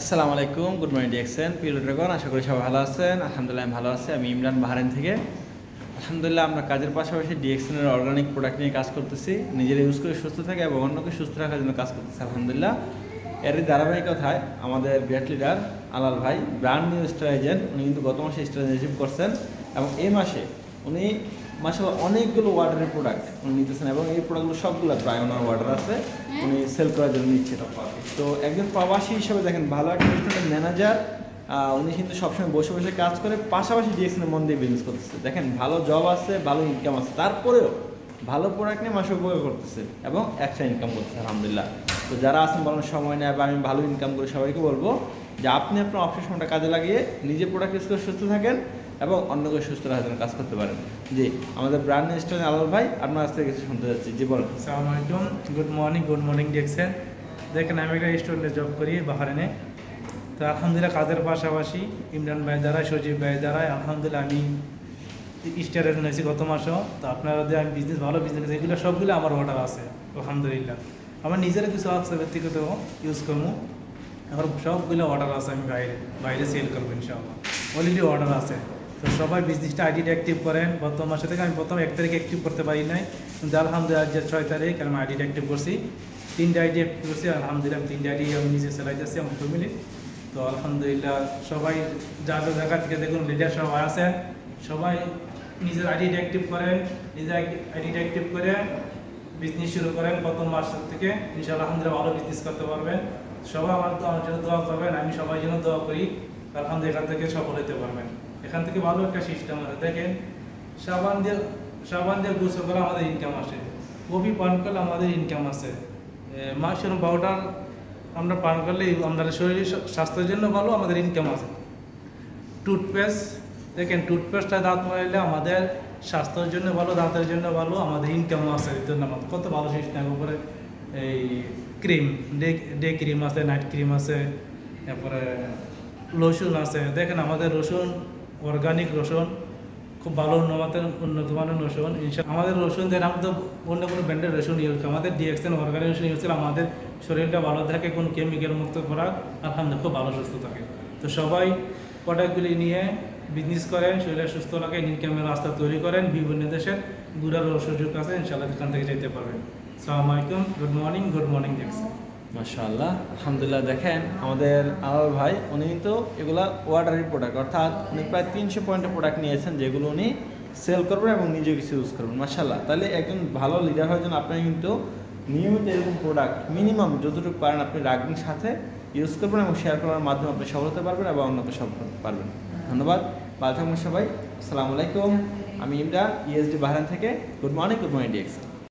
আসসালামু আলাইকুম, good morning DXN পিলো ড্রাগন, আশা করি সবাই ভালো আছেন। আলহামদুলিল্লাহ আমি ভালো আছি, আমি ইমরান বাহারেন থেকে। আলহামদুলিল্লাহ আমরা কাজের পাশাপাশি ডিএক্সেনের অর্গানিক প্রোডাক্ট নিয়ে কাজ করতেছি, নিজের ইউজ করে সুস্থ থাকে এবং অন্যকে সুস্থ রাখার জন্য কাজ করতেছি, আলহামদুলিল্লাহ। এর ধারাবাহিকতায় আমাদের ব্যাট লিডার আলাল ভাই ব্র্যান্ড নিউ স্টার উনি কিন্তু গত মাসে স্টার রিসিভ করছেন এবং এই মাসে উনি মাসে অনেকগুলো ওয়াটারের প্রোডাক্ট উনি নিতেছেন এবং এই প্রোডাক্টগুলো সবগুলো প্রায় ওনার ওয়াটার আছে উনি সেল করার জন্য নিচ্ছেন তো একজন প্রবাসী হিসেবে দেখেন ভালো একটা রেস্টুরেন্টের ম্যানেজার উনি কিন্তু সবসময় বসে বসে কাজ করে পাশাপাশি ডিএক্সনের মন দিয়ে বিজনেস করতেছে। দেখেন ভালো জব আছে ভালো ইনকাম আছে। তারপরেও ভালো প্রোডাক্ট নিয়ে মাসে উপভোগ করতেছে এবং একটা ইনকাম করতেছে আলহামদুলিল্লাহ। তো যারা আছেন বলেন সময় নেয় বা আমি ভালো ইনকাম করি সবাইকে বলব যে আপনি আপনার অবসর সময়টা কাজে লাগিয়ে নিজে প্রোডাক্ট ইউজ করে সুস্থ থাকেন এবং অন্যকে সুস্থ রাখার জন্য কাজ করতে পারেন। জি, আমাদের ব্র্যান্ড স্টোর আলাল ভাই, আপনার কাছ থেকে কিছু শুনতে যাচ্ছি জি, বলেন। আসসালামু আলাইকুম গুড মর্নিং গুড মর্নিং দেখছেন দেখেন, আমি একটা রেস্টুরেন্টে জব করি বাহারেনে তো আলহামদুলিল্লাহ, কাজের পাশাপাশি ইমরান ভাই দ্বারা সজীব ভাই দ্বারা আলহামদুলিল্লাহ আমি স্টারে নিয়েছি গত মাসেও তো আপনারা যে আমি বিজনেস ভালো বিজনেস এগুলো সবগুলো আমার অর্ডার আছে, আলহামদুলিল্লাহ। আমার নিজের কিছু আছে ব্যক্তিগত ইউজ করব। আমার সবগুলো অর্ডার আছে আমি বাইরে বাইরে সেল করব ইনশাআল্লাহ। অলরেডি অর্ডার আছে। তো সবাই বিজনেসটা আইডিটা অ্যাক্টিভ করেন। গত মাসে থেকে আমি প্রথম এক তারিখে অ্যাক্টিভ করতে পারি নাই। কিন্তু আলহামদুলিল্লাহ যে ছয় তারিখ, আমি আইডিটা অ্যাক্টিভ করছি। তিনটা আইডি অ্যাক্টিভ করছি। আলহামদুলিল্লাহ তিনটা আইডি আমি নিজে চালাইতেছি আমার ফ্যামিলি তো আলহামদুলিল্লাহ সবাই যা যা জায়গা থেকে দেখুন লিডার সবাই আছেন। সবাই নিজের আইডিটা অ্যাক্টিভ করেন, নিজের আইডিটা অ্যাক্টিভ করে বিজনেস শুরু করেন। প্রথম মাস থেকে। ইনশাআল্লাহ আলহামদুলিল্লাহ ভালো বিজনেস করতে পারবেন। সবাই আমার তো আমার জন্য দোয়া করবেন, আমি সবাই জন্য দোয়া করি। আলহামদুলিল্লাহ, এখান থেকে সফল হতে পারবেন। এখান থেকে ভালো একটা সিস্টেম আছে। দেখেন, সাবান দিয়ে সাবান দিয়ে গোসল করা আমাদের ইনকাম আসে। কপি পান করলে আমাদের ইনকাম আছে মাসের পাউডার আমরা পান করলে আমাদের শরীর স্বাস্থ্যের জন্য ভালো, আমাদের ইনকাম আছে টুথপেস্ট দেখেন টুথপেস্টটা দাঁত মারলে আমাদের স্বাস্থ্যের জন্য ভালো, দাঁতের জন্য ভালো, আমাদের ইনকামও আছে আমাদের কত ভালো সিস্টেম উপরে। এই ক্রিম ডে ডে ক্রিম আছে নাইট ক্রিম আছে, তারপরে রসুন আছে। দেখেন আমাদের রসুন অর্গানিক রসুন, খুব ভালো উন্নত উন্নত মানের রসুন আমাদের রসুন যেন আমি তো অন্য কোনো ব্র্যান্ডের রসুন ইউজ আমাদের ডিএক্সএন অর্গানিক রসুন ইউজ করে আমাদের শরীরটা ভালো থাকে, কোনো কেমিক্যাল মুক্ত করা, আলহামদুলিল্লাহ খুব ভালো, সুস্থ থাকে। তো সবাই প্রোডাক্টগুলি নিয়ে বিজনেস করেন শরীরে সুস্থ রাখেন ইনকামের রাস্তা তৈরি করেন। বিভিন্ন দেশের ঘুরার সুযোগ আছে ইনশাল্লাহ এখান থেকে যেতে পারবেন। সালাম আলাইকুম গুড মর্নিং গুড মর্নিং দেখছেন মাশাআল্লাহ, আলহামদুলিল্লাহ, দেখেন আমাদের আলাল ভাই, উনি কিন্তু এগুলা ওয়াটারি প্রোডাক্ট অর্থাৎ উনি প্রায় তিনশো পয়েন্টের প্রোডাক্ট নিয়েছেন যেগুলো উনি সেল করবেন এবং নিজে কিছু ইউজ করবেন। মাশাআল্লাহ, তাহলে একজন ভালো লিডার হওয়ার জন্য আপনার কিন্তু নিয়মিত এরকম প্রোডাক্ট মিনিমাম যতটুকু পারেন আপনি রাখবেন সাথে ইউজ করবেন এবং শেয়ার করার মাধ্যমে আপনি সফল হতে পারবেন এবং অন্যকে সফল হতে পারবেন। ধন্যবাদ, ভালো থাকবেন সবাই, আসসালামু আলাইকুম। আমি ইমরান ইএসডি বাহরান থেকে good morning good morning DXN